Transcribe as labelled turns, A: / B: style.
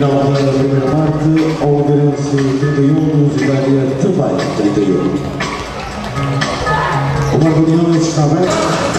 A: final da primeira parte, Olgueirense 31, Lusitânia também 31. O Marco de está aberto.